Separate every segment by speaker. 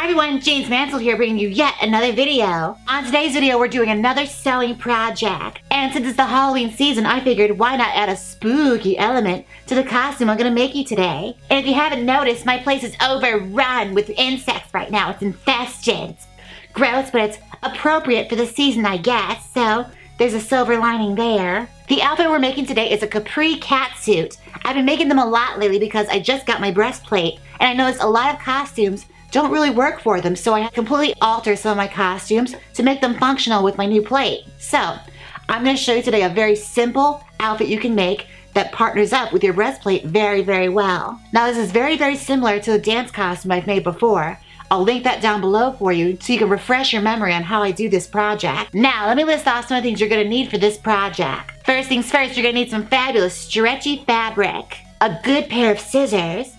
Speaker 1: Hi everyone, Jaymes Mansfield here bringing you yet another video. On today's video, we're doing another sewing project. And since it's the Halloween season, I figured why not add a spooky element to the costume I'm gonna make you today. And if you haven't noticed, my place is overrun with insects right now. It's infested. Gross, but it's appropriate for the season, I guess. So there's a silver lining there. The outfit we're making today is a capri cat suit. I've been making them a lot lately because I just got my breastplate and I noticed a lot of costumes don't really work for them, so I completely altered some of my costumes to make them functional with my new plate. So, I'm going to show you today a very simple outfit you can make that partners up with your breastplate very, very well. Now this is very, very similar to the dance costume I've made before. I'll link that down below for you so you can refresh your memory on how I do this project. Now, let me list off some of the things you're gonna need for this project. First things first, you're gonna need some fabulous stretchy fabric, a good pair of scissors,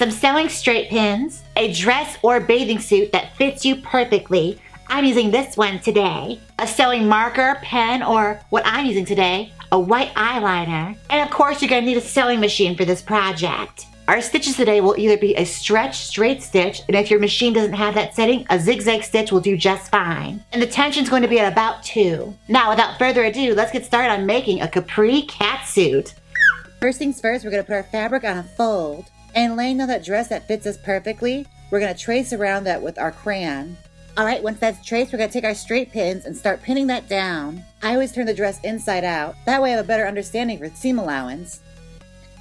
Speaker 1: some sewing straight pins, a dress or bathing suit that fits you perfectly. I'm using this one today. A sewing marker, pen, or what I'm using today, a white eyeliner. And of course, you're gonna need a sewing machine for this project. Our stitches today will either be a stretch straight stitch, and if your machine doesn't have that setting, a zigzag stitch will do just fine. And the tension's going to be at about two. Now, without further ado, let's get started on making a capri cat suit. First things first, we're gonna put our fabric on a fold. And laying down that dress that fits us perfectly, we're to trace around that with our crayon. All right, once that's traced, we're to take our straight pins and start pinning that down. I always turn the dress inside out. That way I have a better understanding for seam allowance.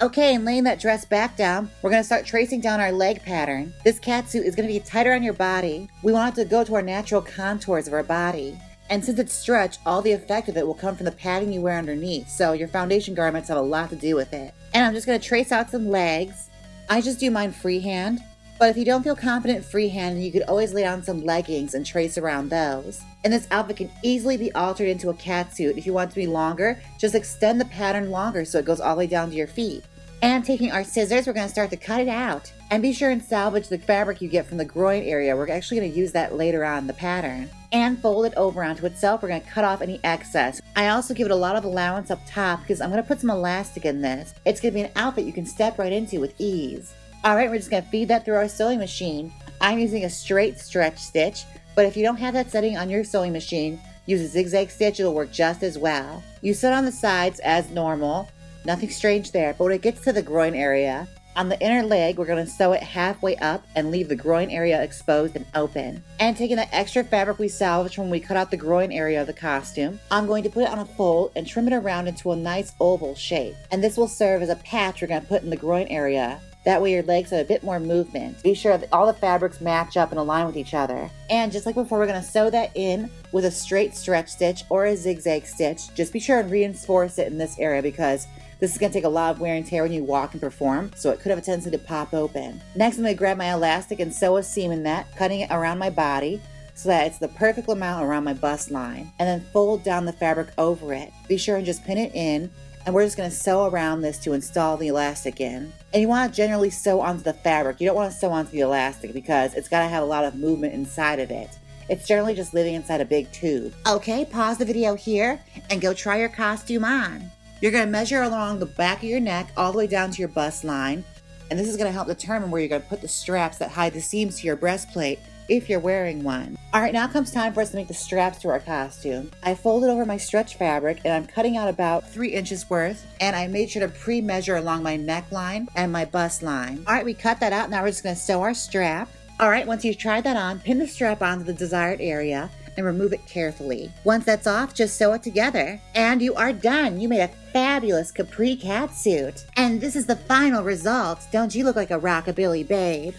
Speaker 1: Okay, and laying that dress back down, we're to start tracing down our leg pattern. This catsuit is to be tighter on your body. We want it to go to our natural contours of our body. And since it's stretch, all the effect of it will come from the padding you wear underneath, so your foundation garments have a lot to do with it. And I'm just to trace out some legs. I just do mine freehand, but if you don't feel confident freehand, you could always lay down some leggings and trace around those. And this outfit can easily be altered into a cat suit. If you want to be longer, just extend the pattern longer so it goes all the way down to your feet. And taking our scissors, we're going to start to cut it out. And be sure and salvage the fabric you get from the groin area. We're actually going to use that later on the pattern. And fold it over onto itself. We're going to cut off any excess. I also give it a lot of allowance up top because I'm going to put some elastic in this. It's going to be an outfit you can step right into with ease. Alright, we're just going to feed that through our sewing machine. I'm using a straight stretch stitch, but if you don't have that setting on your sewing machine, use a zigzag stitch, it'll work just as well. You sew on the sides as normal, Nothing strange there, but when it gets to the groin area, on the inner leg, we're going to sew it halfway up and leave the groin area exposed and open. And taking the extra fabric we salvaged when we cut out the groin area of the costume, I'm going to put it on a fold and trim it around into a nice oval shape. And this will serve as a patch we're going to put in the groin area. That way your legs have a bit more movement. Be sure that all the fabrics match up and align with each other. And just like before, we're going to sew that in with a straight stretch stitch or a zigzag stitch. Just be sure and reinforce it in this area because this is going to take a lot of wear and tear when you walk and perform, so it could have a tendency to pop open. Next, I'm going to grab my elastic and sew a seam in that, cutting it around my body so that it's the perfect amount around my bust line. And then fold down the fabric over it. Be sure and just pin it in and we're just to sew around this to install the elastic in. And you want to generally sew onto the fabric. You don't want to sew onto the elastic because it's got to have a lot of movement inside of it. It's generally just living inside a big tube. Okay, pause the video here and go try your costume on. You're going to measure along the back of your neck all the way down to your bust line. And this is going to help determine where you're going to put the straps that hide the seams to your breastplate if you're wearing one. All right, now comes time for us to make the straps to our costume. I folded over my stretch fabric and I'm cutting out about three inches worth. And I made sure to pre-measure along my neckline and my bust line. All right, we cut that out. Now we're just going to sew our strap. All right, once you've tried that on, pin the strap onto the desired area and remove it carefully. Once that's off, just sew it together. And you are done. You made a fabulous capri cat suit. And this is the final result. Don't you look like a rockabilly babe?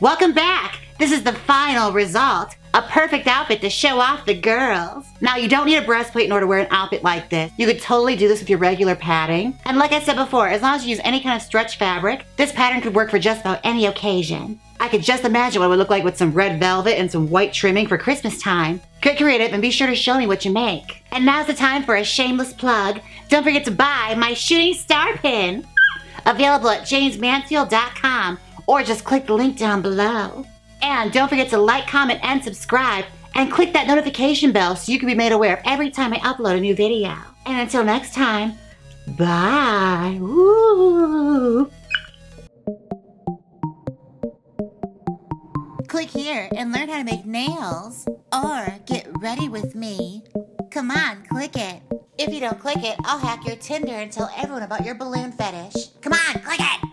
Speaker 1: Welcome back! This is the final result. A perfect outfit to show off the girls. Now, you don't need a breastplate in order to wear an outfit like this. You could totally do this with your regular padding. And like I said before, as long as you use any kind of stretch fabric, this pattern could work for just about any occasion. I could just imagine what it would look like with some red velvet and some white trimming for Christmas time. Get creative and be sure to show me what you make. And now's the time for a shameless plug. Don't forget to buy my shooting star pin. Available at jaymesmansfield.com or just click the link down below. And don't forget to like, comment, and subscribe, and click that notification bell so you can be made aware of every time I upload a new video. And until next time, bye. Woo. Click here and learn how to make nails. Or get ready with me. Come on, click it. If you don't click it, I'll hack your Tinder and tell everyone about your balloon fetish. Come on, click it!